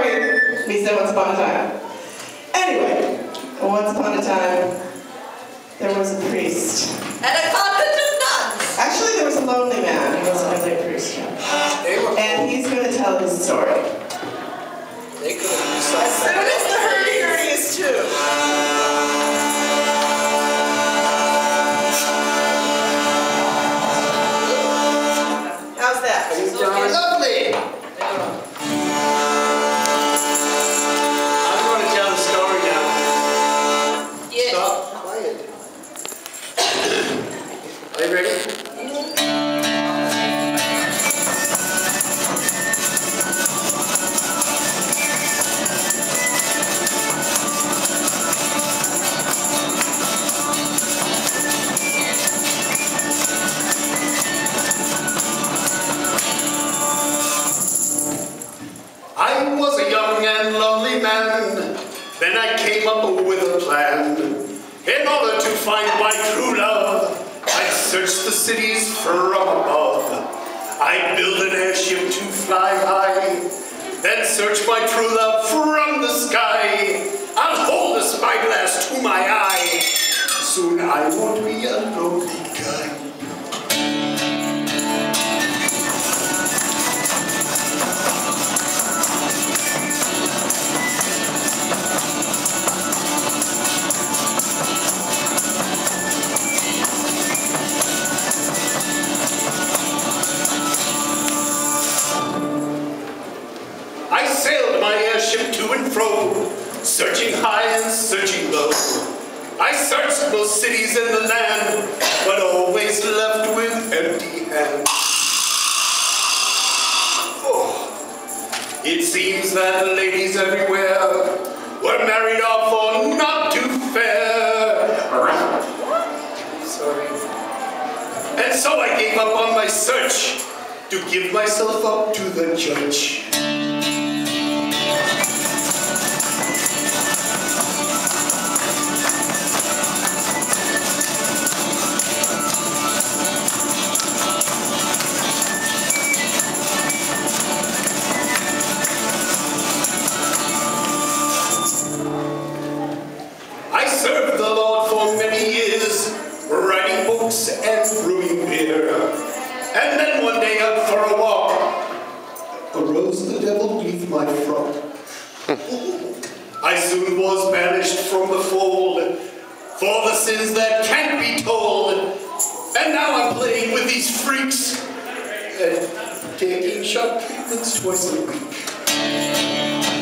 We said once upon a time. Anyway, once upon a time, there was a priest. And a convent of nuns. Actually, there was a lonely man. Wasn't really a priest. And he's going to tell his story. Then I came up with a plan. In order to find my true love, I searched the cities from above. I built an airship to fly high. Then search my true love from the sky. I'll hold a spyglass to my eye. Soon I won't be a lonely guy. My to and fro, searching high and searching low. I searched most cities in the land, but always left with empty hands. Oh, it seems that ladies everywhere were married off or not too fair. Sorry. And so I gave up on my search to give myself up to the judge. Out for a walk, arose the devil beneath my front. I soon was banished from the fold for the sins that can't be told. And now I'm playing with these freaks and taking shot treatments twice a week.